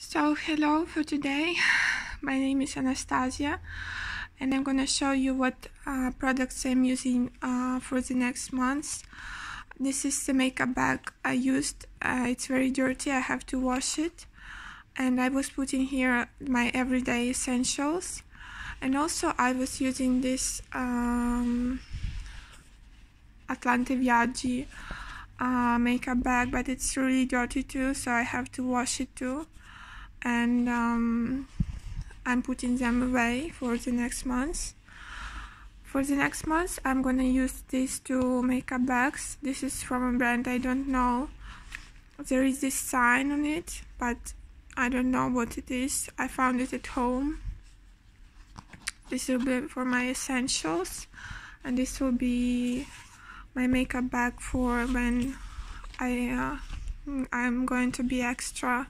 So hello for today, my name is Anastasia and I'm gonna show you what uh, products I'm using uh, for the next months. This is the makeup bag I used, uh, it's very dirty, I have to wash it. And I was putting here my everyday essentials. And also I was using this um, Atlante Viaggi uh, makeup bag but it's really dirty too so I have to wash it too and um, I'm putting them away for the next month. For the next month, I'm gonna use these two makeup bags. This is from a brand I don't know. There is this sign on it, but I don't know what it is. I found it at home. This will be for my essentials, and this will be my makeup bag for when I uh, I'm going to be extra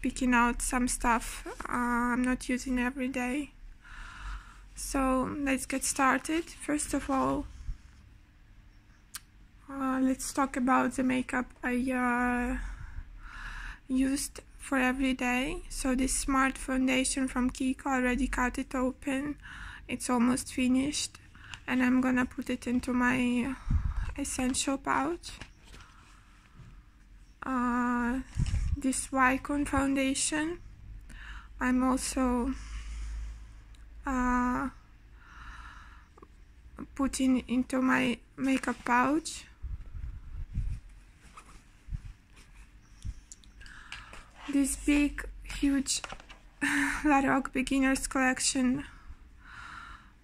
picking out some stuff uh, I'm not using every day. So let's get started. First of all, uh, let's talk about the makeup I uh, used for every day. So this smart foundation from Kiko, already cut it open. It's almost finished and I'm gonna put it into my essential pouch. Uh, this Wycon foundation. I'm also uh, putting into my makeup pouch. This big, huge La Roche Beginners Collection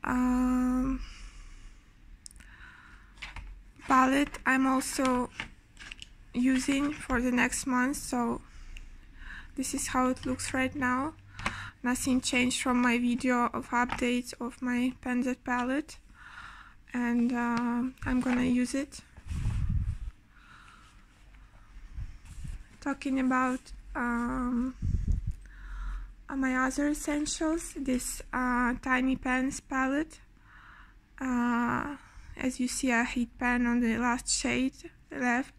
um, palette. I'm also using for the next month so this is how it looks right now. Nothing changed from my video of updates of my Penzet palette and uh, I'm gonna use it. Talking about um, my other essentials this uh, tiny pens palette. Uh, as you see I heat pen on the last shade left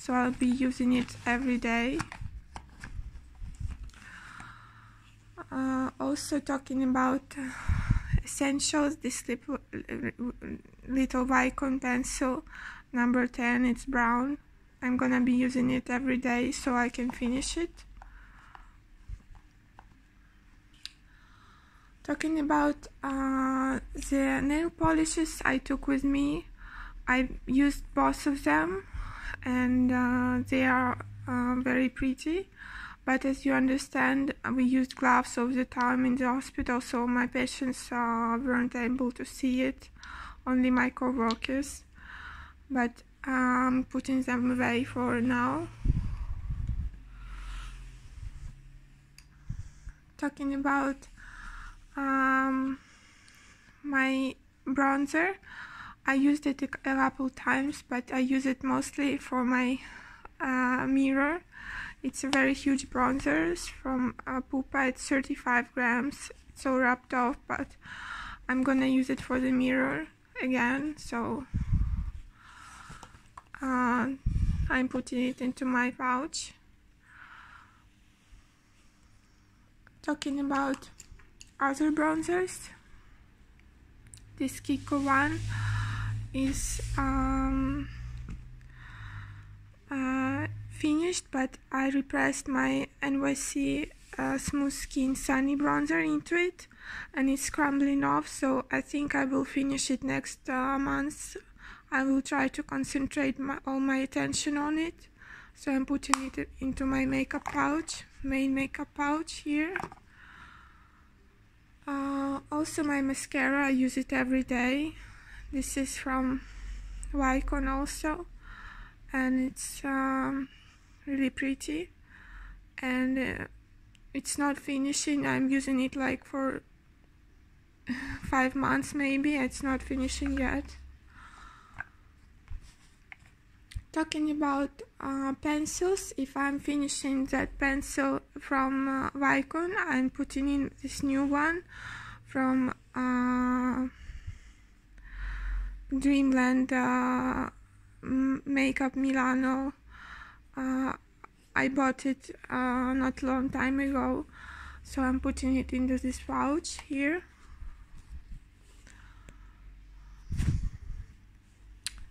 so I'll be using it every day. Uh, also talking about essentials this little, Wycon pencil number 10 it's brown. I'm gonna be using it every day so I can finish it. Talking about uh, the nail polishes I took with me I used both of them and uh, they are uh, very pretty. But as you understand we used gloves all the time in the hospital so my patients uh, weren't able to see it only my co-workers. But I'm putting them away for now. Talking about um, my bronzer I used it a couple times, but I use it mostly for my uh, mirror. It's a very huge bronzer from uh, Pupa. It's 35 grams. It's all wrapped off, but I'm gonna use it for the mirror again. So uh, I'm putting it into my pouch. Talking about other bronzers, this Kiko one is um, uh, finished but I repressed my NYC uh, Smooth Skin Sunny Bronzer into it and it's crumbling off so I think I will finish it next uh, month. I will try to concentrate my, all my attention on it. So I'm putting it into my makeup pouch main makeup pouch here. Uh, also my mascara I use it every day this is from Wycon also and it's um, really pretty. And uh, it's not finishing. I'm using it like for five months maybe. It's not finishing yet. Talking about uh, pencils if I'm finishing that pencil from uh, I'm putting in this new one from uh, Dreamland uh, Makeup Milano. Uh, I bought it uh, not a long time ago. So I'm putting it into this pouch here.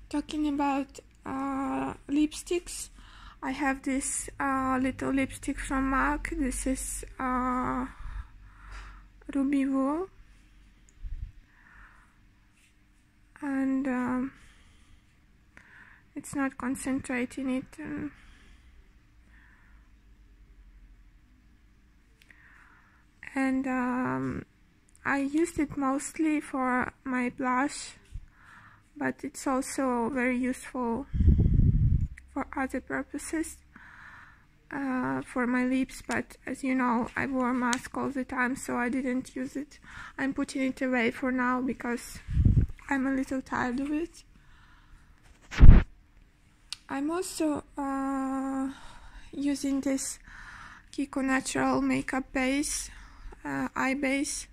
Talking about uh, lipsticks I have this uh, little lipstick from MAC this is uh, Ruby Woo and um, it's not concentrating it um, and um, I used it mostly for my blush but it's also very useful for other purposes uh, for my lips. But as you know I wore a mask all the time so I didn't use it. I'm putting it away for now because I'm a little tired of it. I'm also uh, using this Kiko Natural makeup base uh, eye base.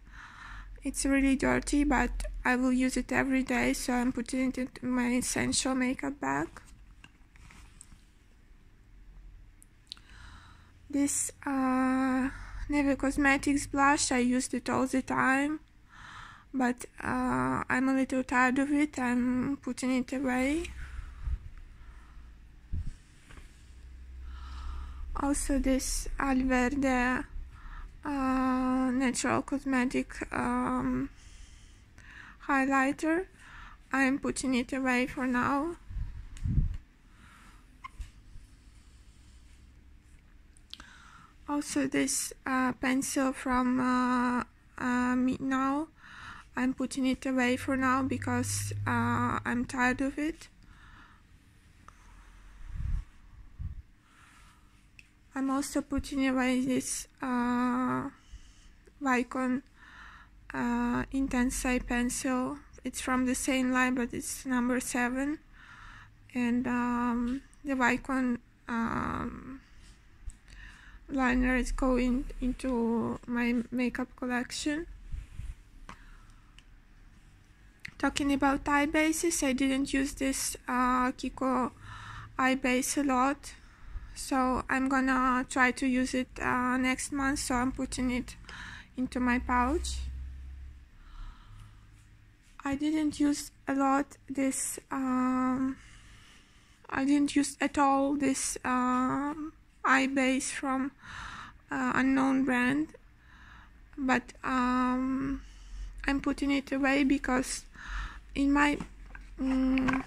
It's really dirty but I will use it every day so I'm putting it in my essential makeup bag. This uh, Neve Cosmetics blush I used it all the time but uh, I'm a little tired of it. I'm putting it away. Also this Alverde uh, natural cosmetic um, highlighter I'm putting it away for now. Also this uh, pencil from uh, uh, Now I'm putting it away for now because uh, I'm tired of it I'm also putting away this uh, Wycon uh, Intense Eye pencil. It's from the same line, but it's number seven, and um, the Wycon um, liner is going into my makeup collection. Talking about eye bases, I didn't use this uh, Kiko eye base a lot. So I'm gonna try to use it uh, next month. So I'm putting it into my pouch. I didn't use a lot this um, I didn't use at all this um, eye base from uh, unknown brand. But um, I'm putting it away because in my um,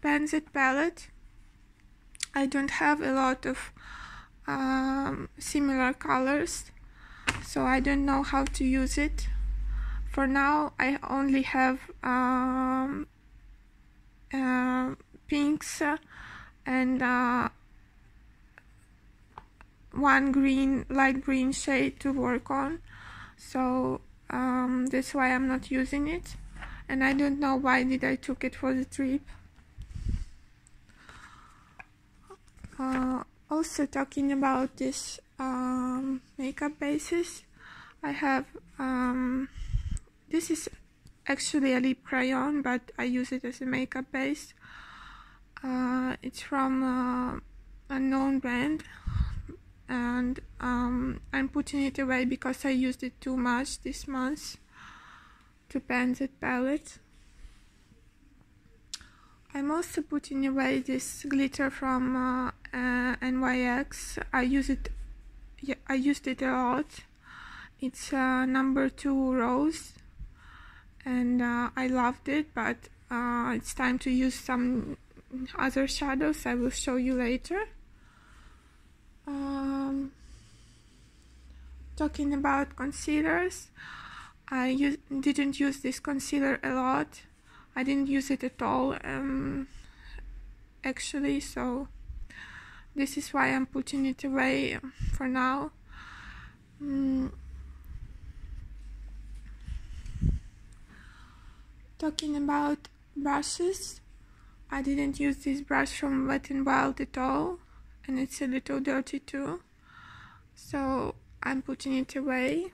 Benefit palette I don't have a lot of um, similar colors so I don't know how to use it. For now I only have um, uh, pinks and uh, one green light green shade to work on. So um, that's why I'm not using it and I don't know why did I took it for the trip. Uh, also talking about this um, makeup bases I have um, this is actually a lip crayon but I use it as a makeup base. Uh, it's from uh, a known brand. And um, I'm putting it away because I used it too much this month to Benefit palette I'm also putting away this glitter from uh, uh, NYX. I use it. Yeah, I used it a lot. It's uh, number two rose, and uh, I loved it. But uh, it's time to use some other shadows. I will show you later. Um, talking about concealers, I didn't use this concealer a lot. I didn't use it at all um, actually so this is why I'm putting it away for now. Mm. talking about brushes I didn't use this brush from Wet n Wild at all and it's a little dirty too. So I'm putting it away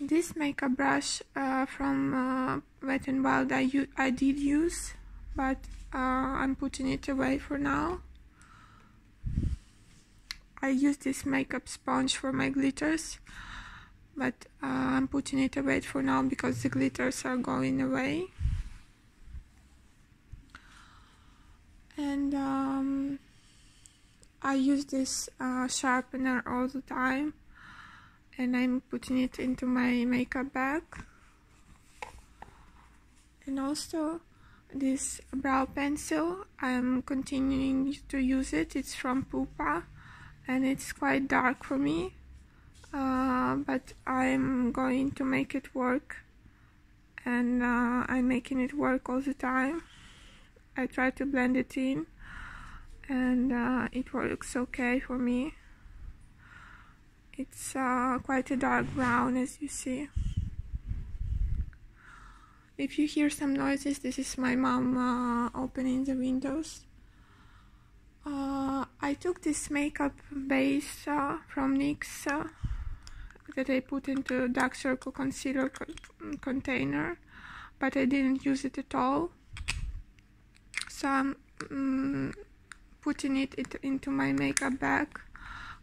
this makeup brush uh, from uh, Wet n Wild I, I did use but uh, I'm putting it away for now. I use this makeup sponge for my glitters but uh, I'm putting it away for now because the glitters are going away. And um, I use this uh, sharpener all the time and I'm putting it into my makeup bag. And also this brow pencil I'm continuing to use it. It's from Pupa and it's quite dark for me. Uh, but I'm going to make it work. And uh, I'm making it work all the time. I try to blend it in and uh, it works okay for me it's uh, quite a dark brown as you see. If you hear some noises this is my mom uh, opening the windows. Uh, I took this makeup base from NYX that I put into dark circle concealer co container but I didn't use it at all. So I'm um, putting it, it, into my makeup bag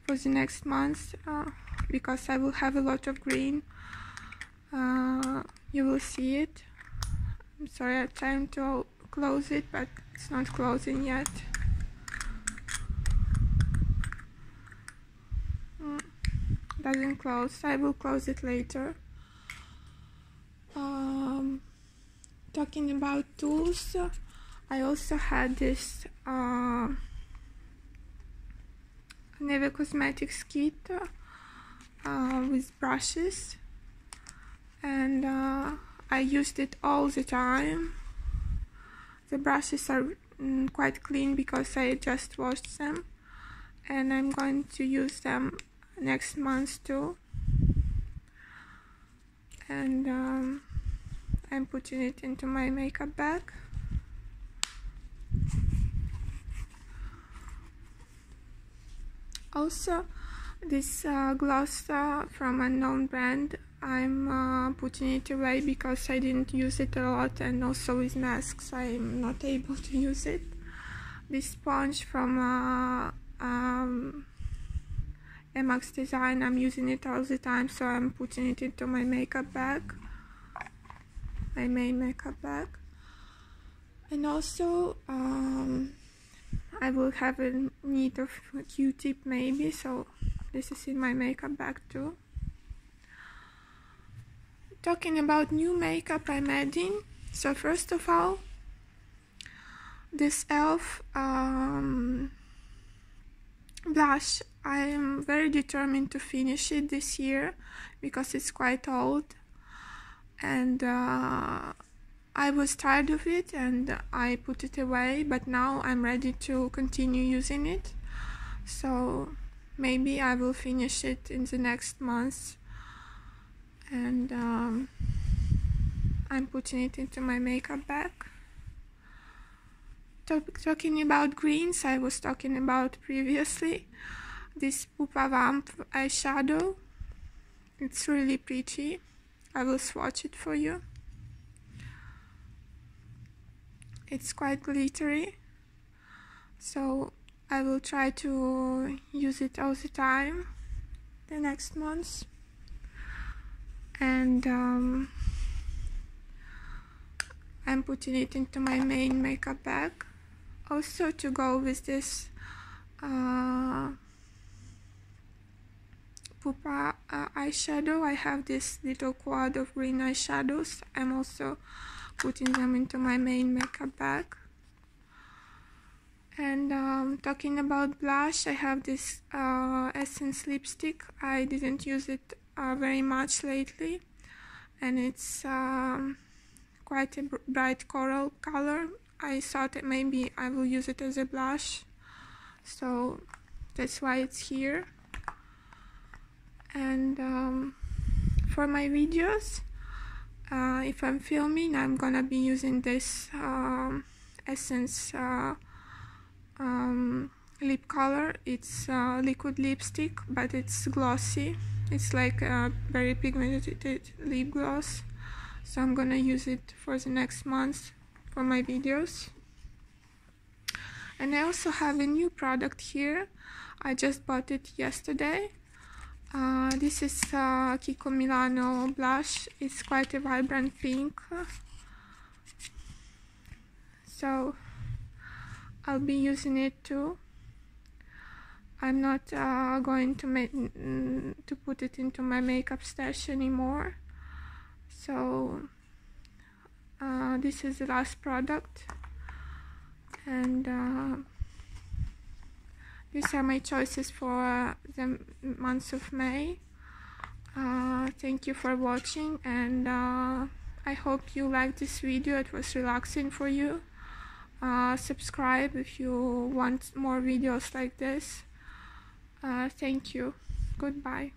for the next month uh, because I will have a lot of green. Uh, you will see it. I'm sorry I'm to close it but it's not closing yet. Doesn't close. I will close it later. Um, talking about tools I also had this uh, Neve Cosmetics kit uh, with brushes. And uh, I used it all the time. The brushes are mm, quite clean because I just washed them. And I'm going to use them next month too. And um, I'm putting it into my makeup bag also this uh, gloss uh, from unknown brand I'm uh, putting it away because I didn't use it a lot and also with masks I'm not able to use it. This sponge from uh, um, Emax design I'm using it all the time so I'm putting it into my makeup bag. My main makeup bag. And also um, I will have a need of q-tip maybe so this is in my makeup bag too. Talking about new makeup I'm adding so first of all this elf um, blush. I'm very determined to finish it this year because it's quite old. And uh, I was tired of it and I put it away but now I'm ready to continue using it. So maybe I will finish it in the next month. And um, I'm putting it into my makeup bag. Talking about greens I was talking about previously. This Pupa Vamp eyeshadow it's really pretty. I will swatch it for you it's quite glittery. So I will try to use it all the time the next months. And um, I'm putting it into my main makeup bag. Also to go with this uh, Pupa uh, eyeshadow I have this little quad of green eyeshadows. I'm also putting them into my main makeup bag. And um, talking about blush I have this uh, Essence lipstick. I didn't use it uh, very much lately. And it's um, quite a bright coral color. I thought that maybe I will use it as a blush. So that's why it's here. And um, for my videos uh, if I'm filming I'm gonna be using this um, Essence uh, um, lip color. It's uh, liquid lipstick but it's glossy. It's like a very pigmented lip gloss. So I'm gonna use it for the next month for my videos. And I also have a new product here. I just bought it yesterday uh, this is uh, Kiko Milano blush. It's quite a vibrant pink. So I'll be using it too. I'm not uh, going to make to put it into my makeup stash anymore. So uh, this is the last product. And uh, these are my choices for the month of May. Uh, thank you for watching and uh, I hope you liked this video. It was relaxing for you. Uh, subscribe if you want more videos like this. Uh, thank you. Goodbye